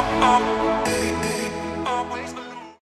up, up.